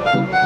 Música